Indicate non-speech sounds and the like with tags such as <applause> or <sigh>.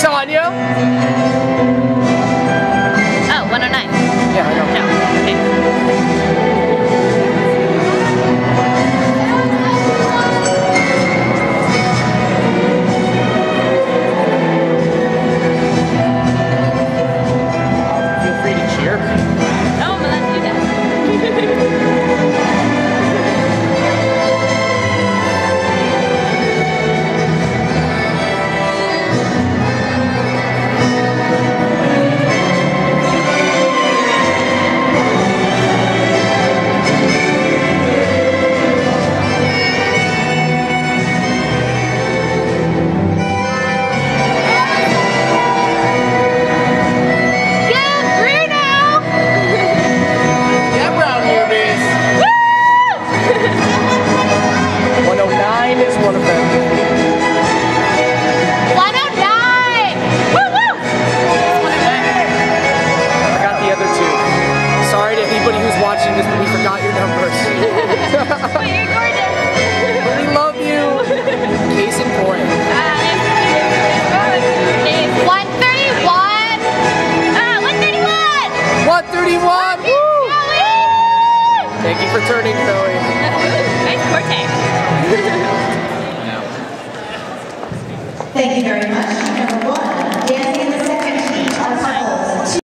Tanya. messages, but we forgot your numbers. <laughs> but you're gorgeous. But we love you. Case in point. 131. Uh, 131. 131. Woo! Thank you for turning, Zoe. <laughs> nice corte. Thank you very much.